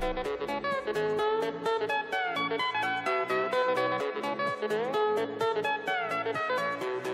Thank you.